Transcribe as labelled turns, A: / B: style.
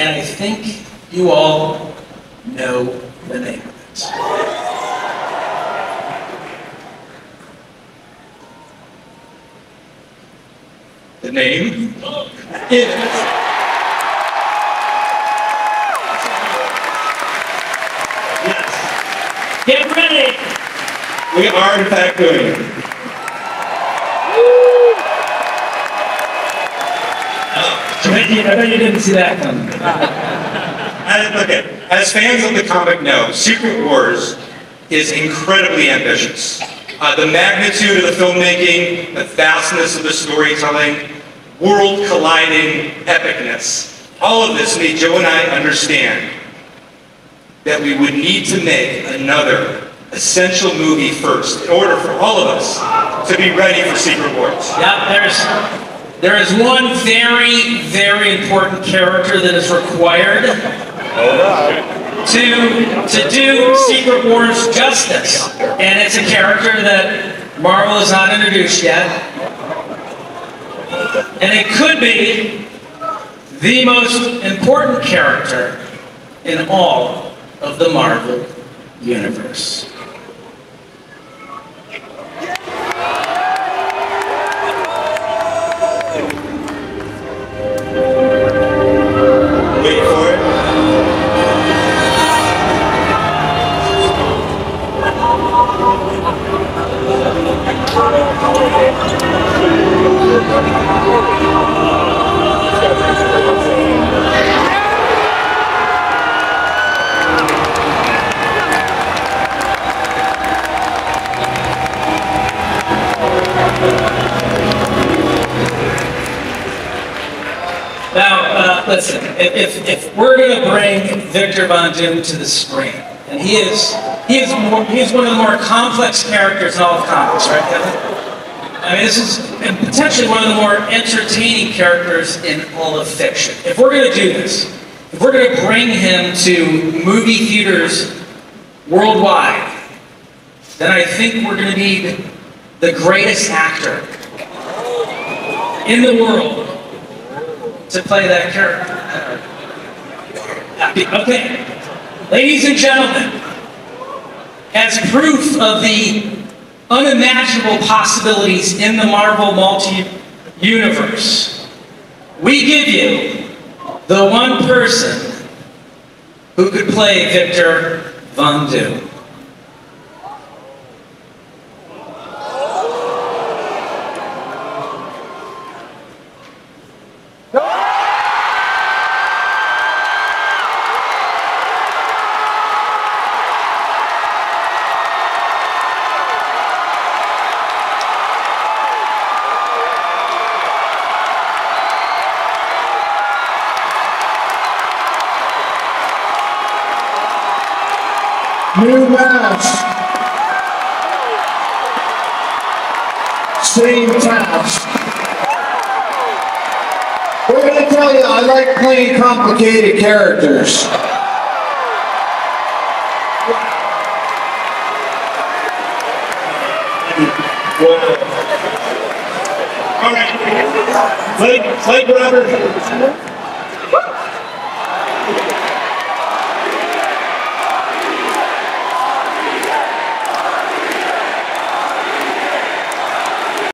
A: and I think you all know the name of it.
B: The name is. Yes,
A: Get ready!
B: we are in fact doing it.
A: I bet you, you didn't see that coming.
B: As, okay, as fans of the comic know, Secret Wars is incredibly ambitious. Uh, the magnitude of the filmmaking, the vastness of the storytelling, world-colliding epicness, all of this made Joe and I understand that we would need to make another essential movie first in order for all of us to be ready for Secret Wars.
A: Yeah, there's there is one very, very important character that is required to to do Secret Wars justice, and it's a character that Marvel has not introduced yet, and it could be the most important character in all of the Marvel universe. Now, uh, listen, if, if, we're going to bring Victor Von Doom to the screen, and he is, he is, more, he is one of the more complex characters in all of comics, right, Kevin? I mean, this is potentially one of the more entertaining characters in all of fiction. If we're going to do this, if we're going to bring him to movie theaters worldwide, then I think we're going to need the greatest actor in the world to play that character. Okay, ladies and gentlemen, as proof of the unimaginable possibilities in the Marvel multi-universe, we give you the one person who could play Victor Von Doom.
C: New mask. Same task. We're gonna tell you, I like playing complicated characters.
B: All right. Flag, flag grabber.